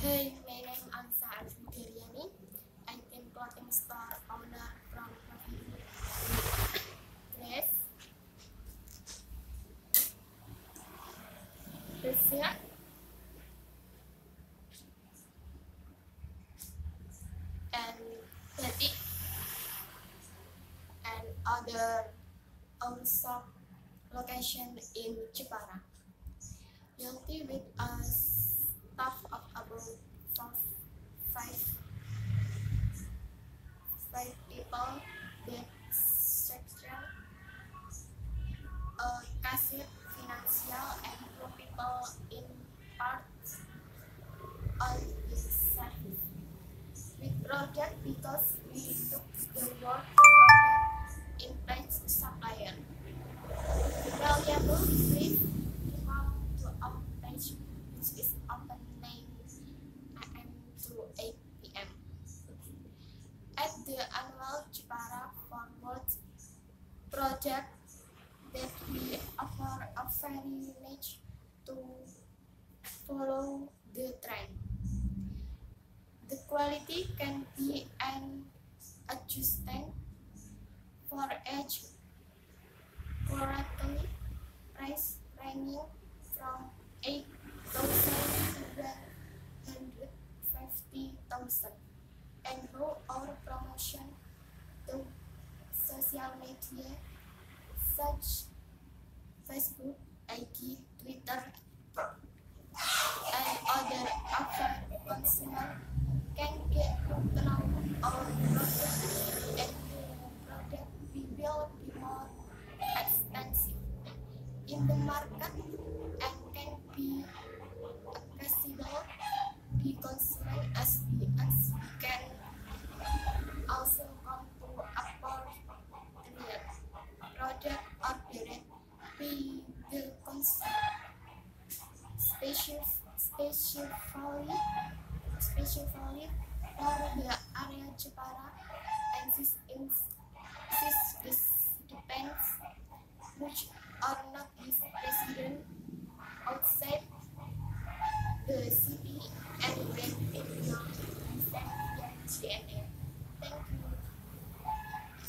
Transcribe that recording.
Hey, my name is Ansa Alfitriani. I'm a clothing store owner from Grace. Brazil. And batik and other own shop location in Jepara. Yelty with a people with sexual, a cashier, financial, and two people in parts of the service. We because we took the work project in place supplier. Valuable brief project that we offer a very niche to follow the trend. The quality can be an adjustment for each correctly price ranging from 8,000 to 150,000 and grow our promotion to social media such Facebook, IG, specifically specifically area Jepara exists in